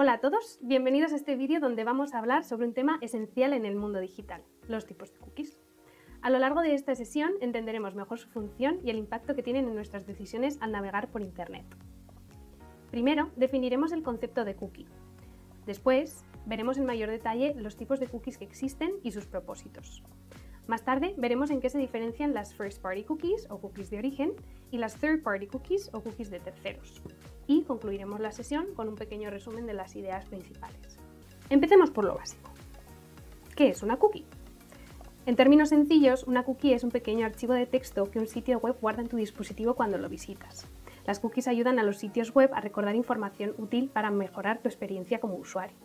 Hola a todos, bienvenidos a este vídeo donde vamos a hablar sobre un tema esencial en el mundo digital, los tipos de cookies. A lo largo de esta sesión entenderemos mejor su función y el impacto que tienen en nuestras decisiones al navegar por Internet. Primero, definiremos el concepto de cookie. Después, veremos en mayor detalle los tipos de cookies que existen y sus propósitos. Más tarde veremos en qué se diferencian las first party cookies o cookies de origen y las third party cookies o cookies de terceros. Y concluiremos la sesión con un pequeño resumen de las ideas principales. Empecemos por lo básico. ¿Qué es una cookie? En términos sencillos, una cookie es un pequeño archivo de texto que un sitio web guarda en tu dispositivo cuando lo visitas. Las cookies ayudan a los sitios web a recordar información útil para mejorar tu experiencia como usuario.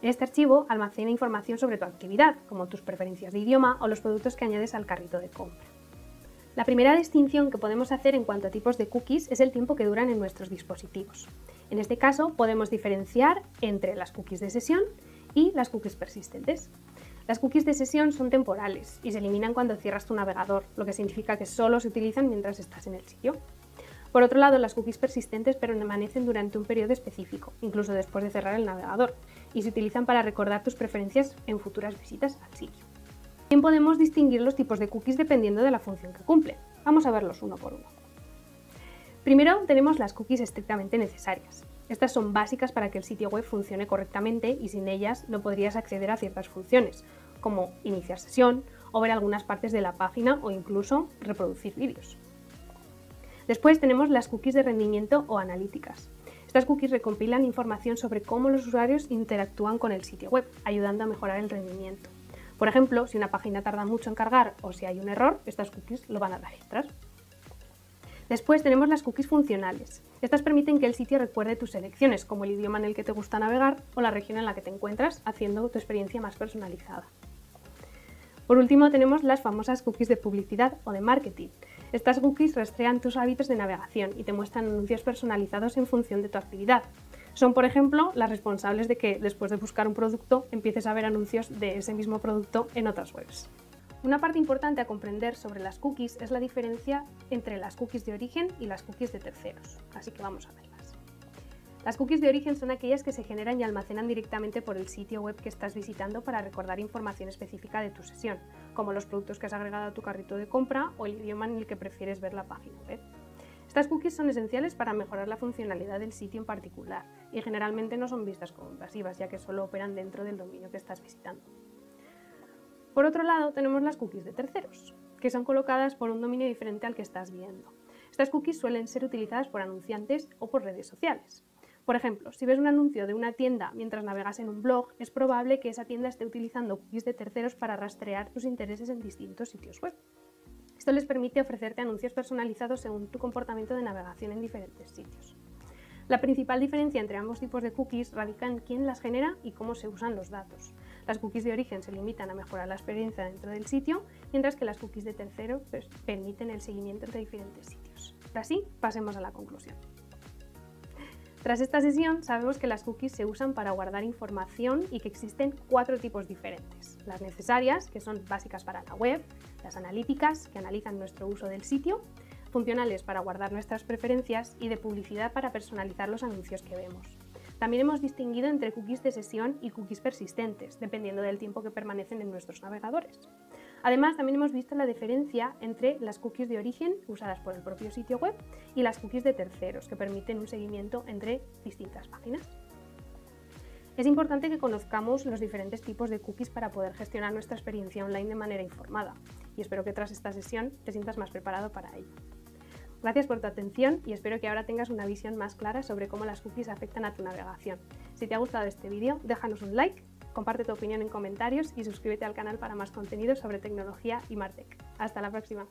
Este archivo almacena información sobre tu actividad, como tus preferencias de idioma o los productos que añades al carrito de compra. La primera distinción que podemos hacer en cuanto a tipos de cookies es el tiempo que duran en nuestros dispositivos. En este caso podemos diferenciar entre las cookies de sesión y las cookies persistentes. Las cookies de sesión son temporales y se eliminan cuando cierras tu navegador, lo que significa que solo se utilizan mientras estás en el sitio. Por otro lado, las cookies persistentes permanecen durante un periodo específico, incluso después de cerrar el navegador, y se utilizan para recordar tus preferencias en futuras visitas al sitio. También podemos distinguir los tipos de cookies dependiendo de la función que cumplen. Vamos a verlos uno por uno. Primero tenemos las cookies estrictamente necesarias. Estas son básicas para que el sitio web funcione correctamente y sin ellas no podrías acceder a ciertas funciones, como iniciar sesión o ver algunas partes de la página o incluso reproducir vídeos. Después tenemos las cookies de rendimiento o analíticas. Estas cookies recompilan información sobre cómo los usuarios interactúan con el sitio web, ayudando a mejorar el rendimiento. Por ejemplo, si una página tarda mucho en cargar o si hay un error, estas cookies lo van a registrar. Después tenemos las cookies funcionales. Estas permiten que el sitio recuerde tus selecciones, como el idioma en el que te gusta navegar o la región en la que te encuentras, haciendo tu experiencia más personalizada. Por último, tenemos las famosas cookies de publicidad o de marketing. Estas cookies rastrean tus hábitos de navegación y te muestran anuncios personalizados en función de tu actividad. Son, por ejemplo, las responsables de que después de buscar un producto empieces a ver anuncios de ese mismo producto en otras webs. Una parte importante a comprender sobre las cookies es la diferencia entre las cookies de origen y las cookies de terceros, así que vamos a verlas. Las cookies de origen son aquellas que se generan y almacenan directamente por el sitio web que estás visitando para recordar información específica de tu sesión, como los productos que has agregado a tu carrito de compra o el idioma en el que prefieres ver la página web. Estas cookies son esenciales para mejorar la funcionalidad del sitio en particular y generalmente no son vistas como invasivas, ya que solo operan dentro del dominio que estás visitando. Por otro lado, tenemos las cookies de terceros, que son colocadas por un dominio diferente al que estás viendo. Estas cookies suelen ser utilizadas por anunciantes o por redes sociales. Por ejemplo, si ves un anuncio de una tienda mientras navegas en un blog, es probable que esa tienda esté utilizando cookies de terceros para rastrear tus intereses en distintos sitios web. Esto les permite ofrecerte anuncios personalizados según tu comportamiento de navegación en diferentes sitios. La principal diferencia entre ambos tipos de cookies radica en quién las genera y cómo se usan los datos. Las cookies de origen se limitan a mejorar la experiencia dentro del sitio, mientras que las cookies de tercero pues, permiten el seguimiento entre diferentes sitios. Ahora sí, pasemos a la conclusión. Tras esta sesión sabemos que las cookies se usan para guardar información y que existen cuatro tipos diferentes. Las necesarias, que son básicas para la web, las analíticas, que analizan nuestro uso del sitio, funcionales para guardar nuestras preferencias y de publicidad para personalizar los anuncios que vemos. También hemos distinguido entre cookies de sesión y cookies persistentes, dependiendo del tiempo que permanecen en nuestros navegadores. Además, también hemos visto la diferencia entre las cookies de origen usadas por el propio sitio web y las cookies de terceros, que permiten un seguimiento entre distintas páginas. Es importante que conozcamos los diferentes tipos de cookies para poder gestionar nuestra experiencia online de manera informada y espero que tras esta sesión te sientas más preparado para ello. Gracias por tu atención y espero que ahora tengas una visión más clara sobre cómo las cookies afectan a tu navegación. Si te ha gustado este vídeo, déjanos un like Comparte tu opinión en comentarios y suscríbete al canal para más contenido sobre tecnología y Martech. Hasta la próxima.